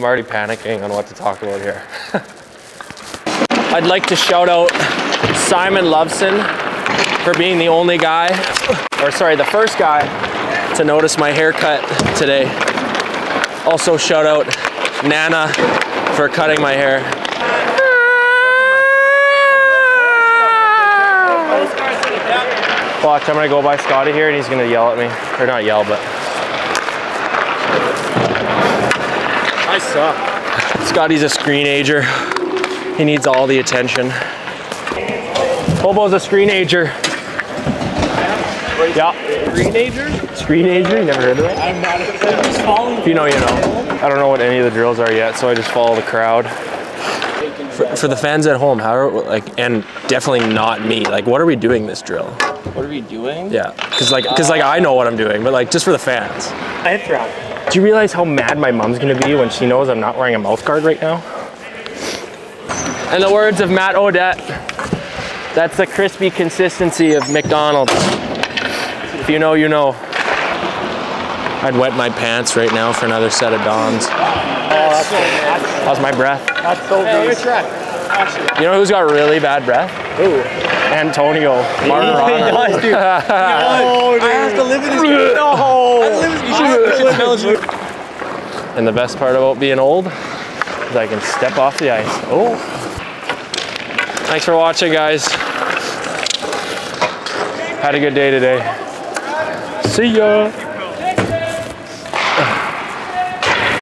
I'm already panicking on what to talk about here. I'd like to shout out Simon Loveson for being the only guy, or sorry, the first guy to notice my haircut today. Also shout out Nana for cutting my hair. Watch, I'm gonna go by Scotty here and he's gonna yell at me. Or not yell, but. I suck. Scotty's a screen ager. He needs all the attention. Bobo's a screen ager. Yeah. Teenager? Screen ager? You never heard of that? I'm not a If you know, you know. I don't know what any of the drills are yet, so I just follow the crowd. For, for the fans at home, how are like, and definitely not me. Like, what are we doing this drill? What are we doing? Yeah, because like, because like I know what I'm doing, but like just for the fans. I hit round. Do you realize how mad my mom's gonna be when she knows I'm not wearing a mouth guard right now? In the words of Matt O'Dette, that's the crispy consistency of McDonald's. If you know, you know. I'd wet my pants right now for another set of Dons. Oh, that's so bad. How's my breath? That's so hey, good. try. Actually. You know who's got really bad breath? Who? Antonio Martirana. does, dude. oh, dude. I have to live in this. No. And the best part about being old is I can step off the ice. Oh. Thanks for watching, guys. Had a good day today. See ya.